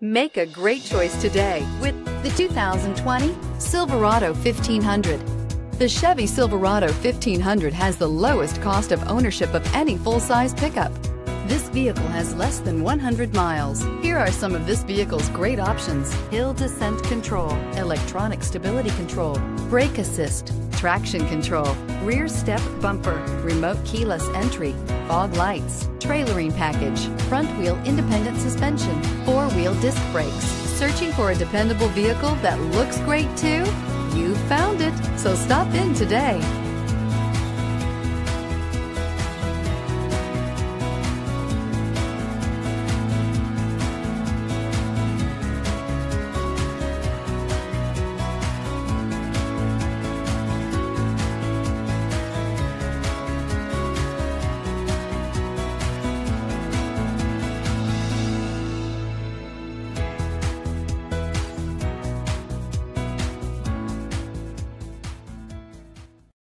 Make a great choice today with the 2020 Silverado 1500. The Chevy Silverado 1500 has the lowest cost of ownership of any full-size pickup. This vehicle has less than 100 miles. Here are some of this vehicle's great options. Hill descent control, electronic stability control, brake assist, traction control, rear step bumper, remote keyless entry, fog lights, trailering package, front wheel independent suspension, four wheel disc brakes. Searching for a dependable vehicle that looks great too? You found it, so stop in today.